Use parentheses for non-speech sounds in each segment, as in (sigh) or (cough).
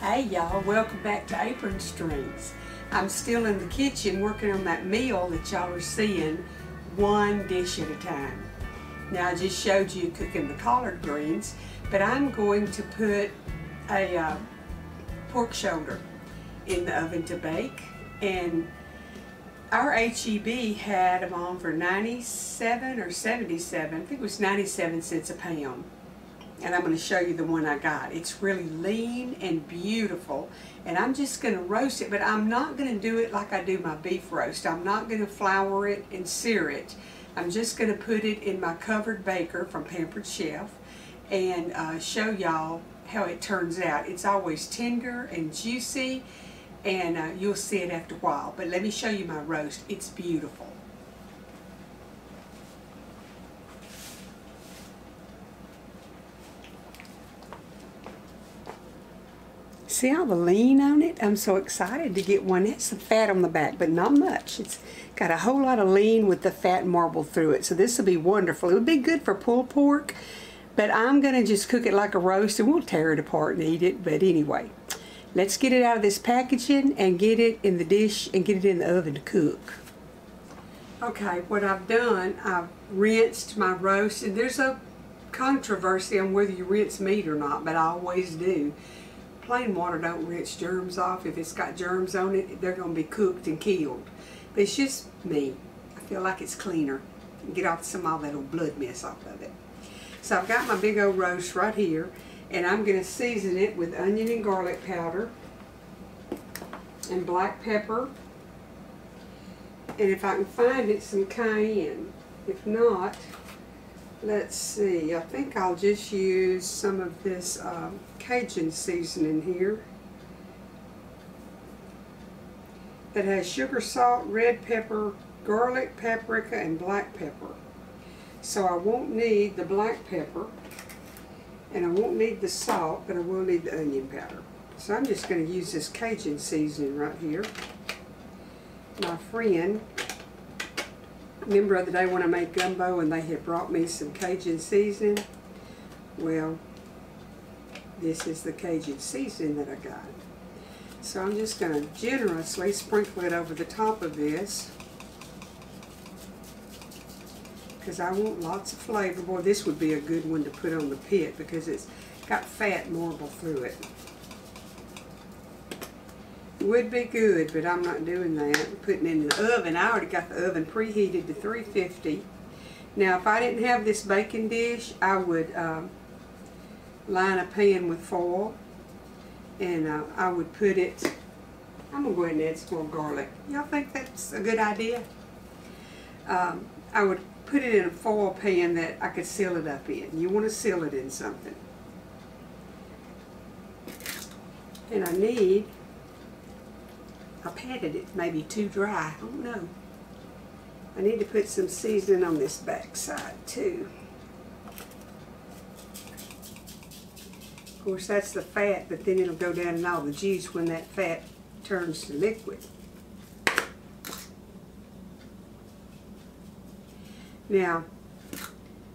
Hey y'all, welcome back to Apron Strings. I'm still in the kitchen working on that meal that y'all are seeing one dish at a time. Now I just showed you cooking the collard greens, but I'm going to put a uh, pork shoulder in the oven to bake and our HEB had them on for 97 or 77, I think it was 97 cents a pound and I'm going to show you the one I got. It's really lean and beautiful and I'm just going to roast it but I'm not going to do it like I do my beef roast. I'm not going to flour it and sear it. I'm just going to put it in my covered baker from Pampered Chef and uh, show y'all how it turns out. It's always tender and juicy and uh, you'll see it after a while. But let me show you my roast. It's beautiful. See all the lean on it? I'm so excited to get one. It's some fat on the back, but not much. It's got a whole lot of lean with the fat marble through it. So this will be wonderful. It would be good for pulled pork, but I'm going to just cook it like a roast and we'll tear it apart and eat it. But anyway, let's get it out of this packaging and get it in the dish and get it in the oven to cook. Okay, what I've done, I've rinsed my roast, and there's a controversy on whether you rinse meat or not, but I always do plain water don't rinse germs off. If it's got germs on it, they're going to be cooked and killed. But it's just me. I feel like it's cleaner. Get off some of that old blood mess off of it. So I've got my big old roast right here, and I'm going to season it with onion and garlic powder and black pepper. And if I can find it, some cayenne. If not, let's see, I think I'll just use some of this um, Cajun seasoning here that has sugar, salt, red pepper, garlic, paprika, and black pepper. So I won't need the black pepper and I won't need the salt, but I will need the onion powder. So I'm just going to use this Cajun seasoning right here. My friend, remember the other day when I made gumbo and they had brought me some Cajun seasoning? Well, this is the Cajun seasoning that I got. So I'm just going to generously sprinkle it over the top of this because I want lots of flavor. Boy, this would be a good one to put on the pit because it's got fat marble through it. Would be good, but I'm not doing that. I'm putting it in the oven. I already got the oven preheated to 350. Now, if I didn't have this baking dish, I would um, line a pan with foil and uh, I would put it, I'm going to go ahead and add some more garlic. Y'all think that's a good idea? Um, I would put it in a foil pan that I could seal it up in. You want to seal it in something. And I need, I patted it maybe too dry, I don't know. I need to put some seasoning on this back side too. Of course, that's the fat, but then it'll go down in all the juice when that fat turns to liquid. Now,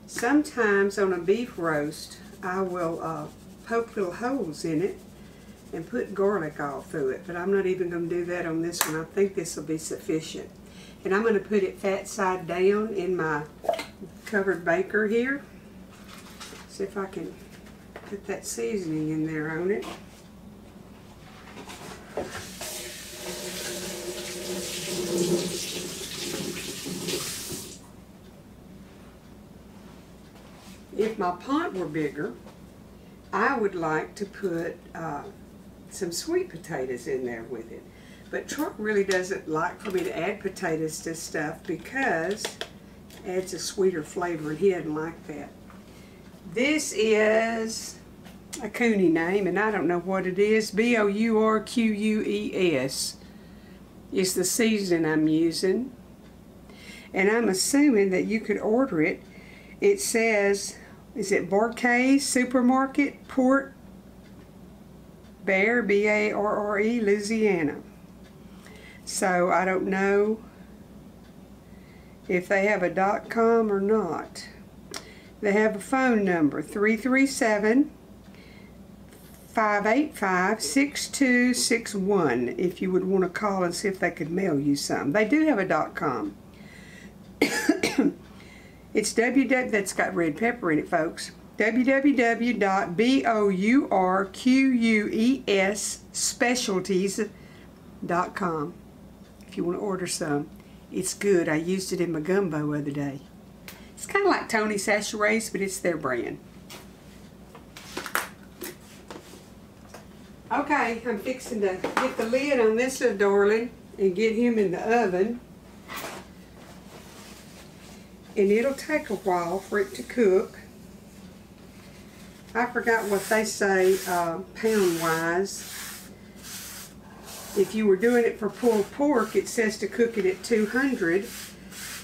sometimes on a beef roast, I will uh, poke little holes in it and put garlic all through it, but I'm not even going to do that on this one. I think this will be sufficient. And I'm going to put it fat side down in my covered baker here. See if I can put that seasoning in there on it. If my pot were bigger, I would like to put uh, some sweet potatoes in there with it. But Trump really doesn't like for me to add potatoes to stuff because it adds a sweeter flavor and he doesn't like that. This is a Cooney name, and I don't know what it is. B-O-U-R-Q-U-E-S is the seasoning I'm using. And I'm assuming that you could order it. It says, is it Bourque's Supermarket, Port Barre, B-A-R-R-E, Louisiana. So I don't know if they have a dot com or not. They have a phone number, 337 585-6261 if you would want to call and see if they could mail you some. They do have a dot com. (coughs) it's www, that's got red pepper in it, folks. www.bourquesspecialties.com if you want to order some. It's good. I used it in my gumbo the other day. It's kind of like Tony Chachere's, but it's their brand. Okay, I'm fixing to get the lid on this little darling and get him in the oven. And it'll take a while for it to cook. I forgot what they say uh, pound-wise. If you were doing it for pulled pork, it says to cook it at 200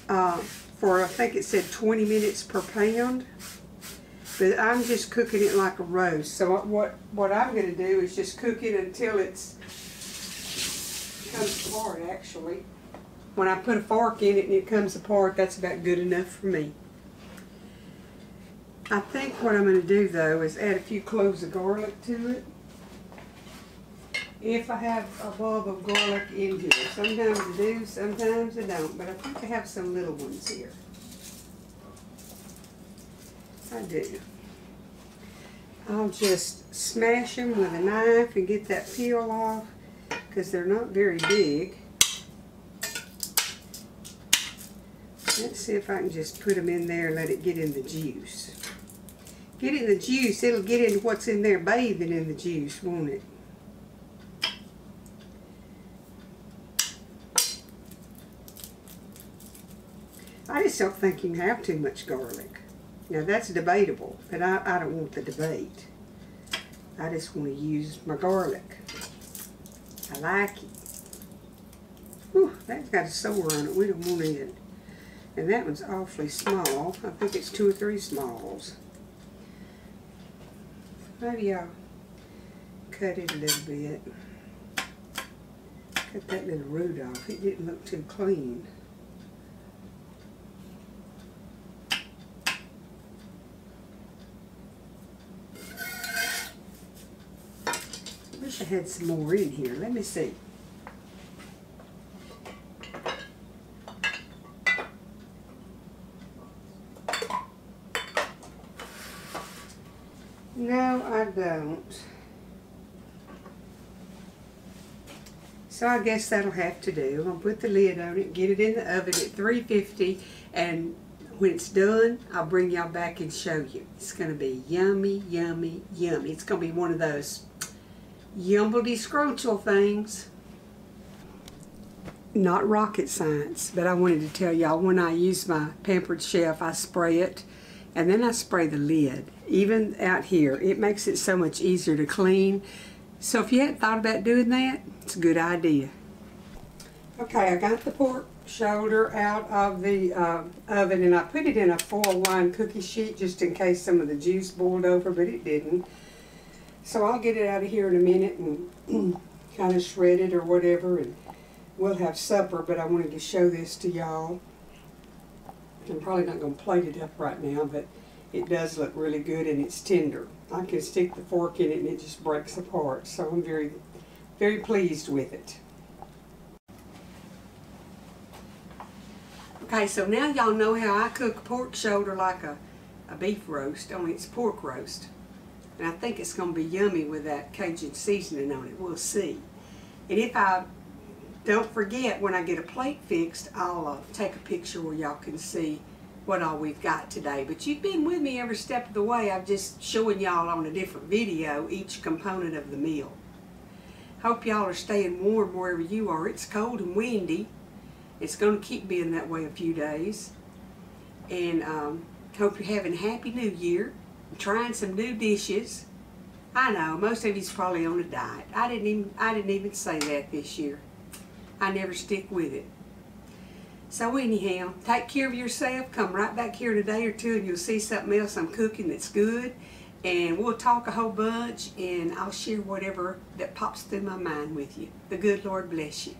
uh, for, I think it said 20 minutes per pound. But I'm just cooking it like a roast. So what, what I'm going to do is just cook it until it's comes apart, actually. When I put a fork in it and it comes apart, that's about good enough for me. I think what I'm going to do, though, is add a few cloves of garlic to it. If I have a bulb of garlic in here. Sometimes I do, sometimes I don't. But I think I have some little ones here. I do. I'll just smash them with a knife and get that peel off because they're not very big. Let's see if I can just put them in there and let it get in the juice. Get in the juice, it'll get into what's in there bathing in the juice, won't it? I just don't think you can have too much garlic. Now that's debatable, but I, I don't want the debate. I just want to use my garlic. I like it. Whew, that's got a sore on it. We don't want it. And that one's awfully small. I think it's two or three smalls. Maybe I'll cut it a little bit. Cut that little root off. It didn't look too clean. Wish I had some more in here. Let me see. No, I don't. So I guess that'll have to do. I'm going to put the lid on it, get it in the oven at 350, and when it's done, I'll bring y'all back and show you. It's going to be yummy, yummy, yummy. It's going to be one of those yumbledy scrunchal things. Not rocket science, but I wanted to tell y'all when I use my Pampered Chef, I spray it and then I spray the lid. Even out here, it makes it so much easier to clean. So if you hadn't thought about doing that, it's a good idea. Okay, I got the pork shoulder out of the uh, oven and I put it in a foil line cookie sheet just in case some of the juice boiled over, but it didn't. So I'll get it out of here in a minute and (clears throat) kind of shred it or whatever and we'll have supper, but I wanted to show this to y'all. I'm probably not going to plate it up right now, but it does look really good and it's tender. I can stick the fork in it and it just breaks apart. So I'm very, very pleased with it. Okay, so now y'all know how I cook pork shoulder like a, a beef roast, only it's pork roast. And I think it's going to be yummy with that Cajun seasoning on it. We'll see. And if I don't forget, when I get a plate fixed, I'll uh, take a picture where y'all can see what all we've got today. But you've been with me every step of the way. I'm just showing y'all on a different video each component of the meal. Hope y'all are staying warm wherever you are. It's cold and windy. It's going to keep being that way a few days. And um, hope you're having a happy new year. Trying some new dishes. I know, most of you's probably on a diet. I didn't even I didn't even say that this year. I never stick with it. So anyhow, take care of yourself. Come right back here in a day or two and you'll see something else I'm cooking that's good. And we'll talk a whole bunch and I'll share whatever that pops through my mind with you. The good Lord bless you.